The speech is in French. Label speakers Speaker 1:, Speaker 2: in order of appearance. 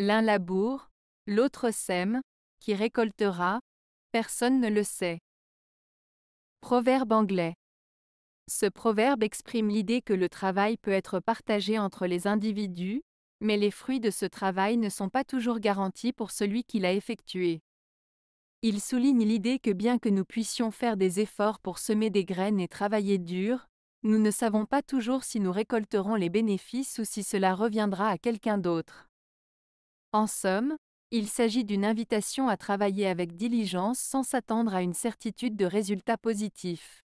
Speaker 1: L'un laboure, l'autre sème, qui récoltera, personne ne le sait. Proverbe anglais. Ce proverbe exprime l'idée que le travail peut être partagé entre les individus, mais les fruits de ce travail ne sont pas toujours garantis pour celui qui l'a effectué. Il souligne l'idée que bien que nous puissions faire des efforts pour semer des graines et travailler dur, nous ne savons pas toujours si nous récolterons les bénéfices ou si cela reviendra à quelqu'un d'autre. En somme, il s'agit d'une invitation à travailler avec diligence sans s'attendre à une certitude de résultats positifs.